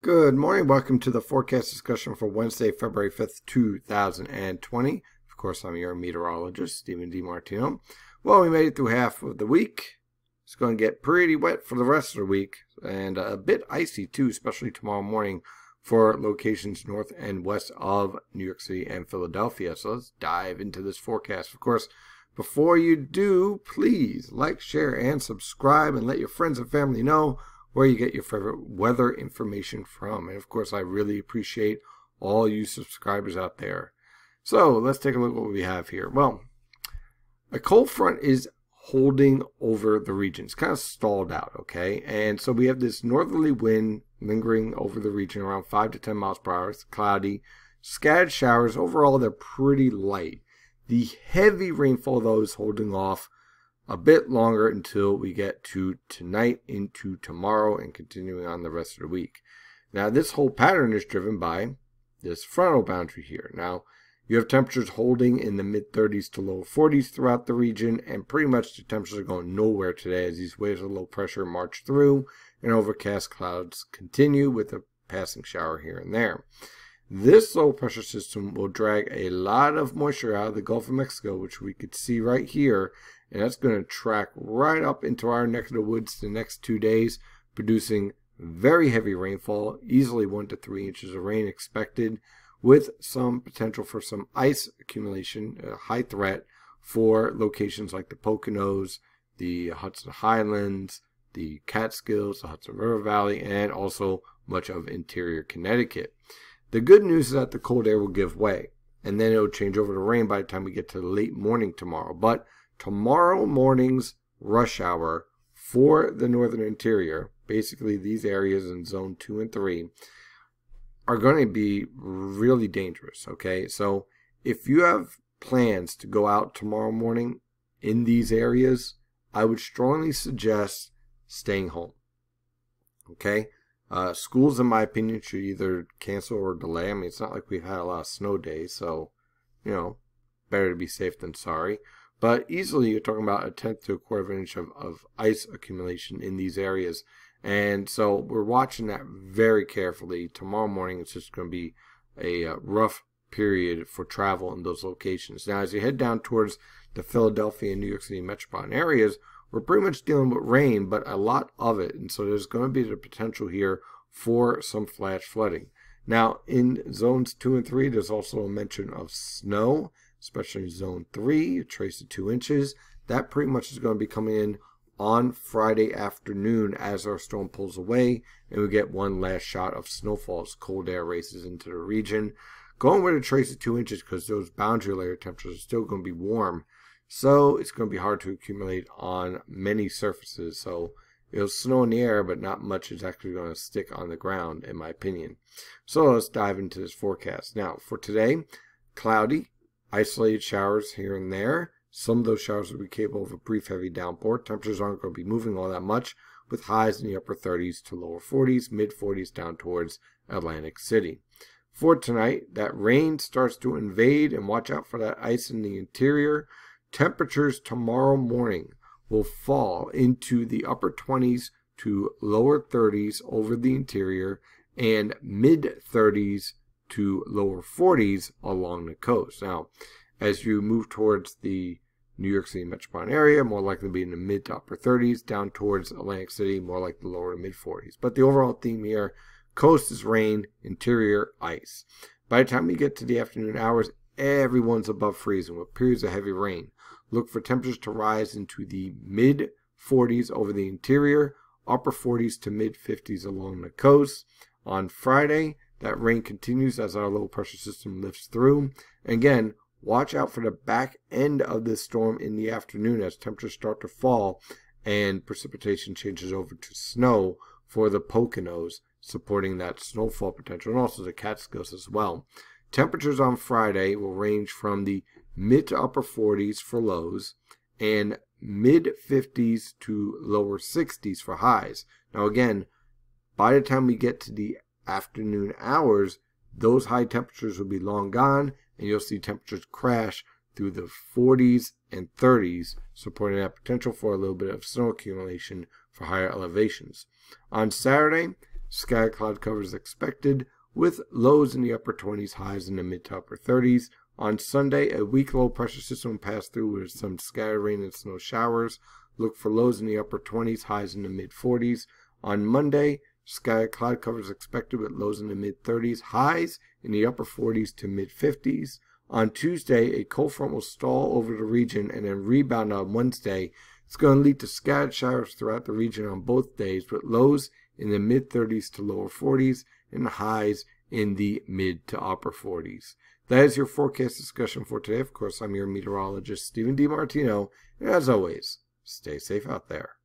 Good morning. Welcome to the forecast discussion for Wednesday, February 5th, 2020. Of course, I'm your meteorologist, Steven DiMartino. Well, we made it through half of the week. It's going to get pretty wet for the rest of the week and a bit icy too, especially tomorrow morning for locations north and west of New York City and Philadelphia. So let's dive into this forecast. Of course, before you do, please like, share, and subscribe and let your friends and family know where you get your favorite weather information from. And of course, I really appreciate all you subscribers out there. So let's take a look at what we have here. Well, a cold front is holding over the region. It's kind of stalled out, okay? And so we have this northerly wind lingering over the region around 5 to 10 miles per hour. It's cloudy. Scattered showers. Overall, they're pretty light. The heavy rainfall, though, is holding off a bit longer until we get to tonight into tomorrow and continuing on the rest of the week. Now, this whole pattern is driven by this frontal boundary here. Now, you have temperatures holding in the mid 30s to low 40s throughout the region, and pretty much the temperatures are going nowhere today as these waves of low pressure march through and overcast clouds continue with a passing shower here and there. This low pressure system will drag a lot of moisture out of the Gulf of Mexico, which we could see right here, and that's going to track right up into our neck of the woods the next two days, producing very heavy rainfall, easily one to three inches of rain expected, with some potential for some ice accumulation, a high threat for locations like the Poconos, the Hudson Highlands, the Catskills, the Hudson River Valley, and also much of interior Connecticut. The good news is that the cold air will give way, and then it will change over to rain by the time we get to the late morning tomorrow. But tomorrow morning's rush hour for the northern interior, basically these areas in zone two and three, are going to be really dangerous. Okay, so if you have plans to go out tomorrow morning in these areas, I would strongly suggest staying home. Okay, uh, schools, in my opinion, should either cancel or delay. I mean, it's not like we've had a lot of snow days, so you know, better to be safe than sorry. But easily, you're talking about a tenth to a quarter of an inch of, of ice accumulation in these areas. And so we're watching that very carefully. Tomorrow morning, it's just going to be a uh, rough period for travel in those locations. Now, as you head down towards the Philadelphia and New York City metropolitan areas, we're pretty much dealing with rain, but a lot of it. And so there's going to be the potential here for some flash flooding. Now, in zones two and three, there's also a mention of snow especially zone three, trace of two inches. That pretty much is going to be coming in on Friday afternoon as our storm pulls away and we get one last shot of snowfall as cold air races into the region. Going with a trace of two inches because those boundary layer temperatures are still going to be warm. So it's going to be hard to accumulate on many surfaces. So it'll snow in the air, but not much is actually going to stick on the ground, in my opinion. So let's dive into this forecast. Now, for today, cloudy, Isolated showers here and there. Some of those showers will be capable of a brief heavy downpour. Temperatures aren't going to be moving all that much, with highs in the upper 30s to lower 40s, mid 40s down towards Atlantic City. For tonight, that rain starts to invade, and watch out for that ice in the interior. Temperatures tomorrow morning will fall into the upper 20s to lower 30s over the interior and mid 30s to lower 40s along the coast. Now, as you move towards the New York City metropolitan area, more likely to be in the mid to upper 30s, down towards Atlantic City, more like the lower to mid 40s. But the overall theme here coast is rain, interior ice. By the time we get to the afternoon hours, everyone's above freezing with periods of heavy rain. Look for temperatures to rise into the mid 40s over the interior, upper 40s to mid 50s along the coast. On Friday, that rain continues as our low pressure system lifts through. Again, watch out for the back end of this storm in the afternoon as temperatures start to fall and precipitation changes over to snow for the Poconos, supporting that snowfall potential, and also the Catskills as well. Temperatures on Friday will range from the mid to upper 40s for lows and mid 50s to lower 60s for highs. Now, again, by the time we get to the afternoon hours, those high temperatures will be long gone, and you'll see temperatures crash through the 40s and 30s, supporting that potential for a little bit of snow accumulation for higher elevations. On Saturday, Sky cloud cover is expected with lows in the upper 20s, highs in the mid to upper 30s. On Sunday, a weak low pressure system will pass through with some scattered rain and snow showers. Look for lows in the upper 20s, highs in the mid 40s. On Monday, sky cloud cover is expected with lows in the mid 30s, highs in the upper 40s to mid 50s. On Tuesday, a cold front will stall over the region and then rebound on Wednesday. It's going to lead to scattered showers throughout the region on both days, with lows in the mid 30s to lower 40s and highs in the mid to upper 40s. That is your forecast discussion for today. Of course, I'm your meteorologist, Steven DiMartino, and as always, stay safe out there.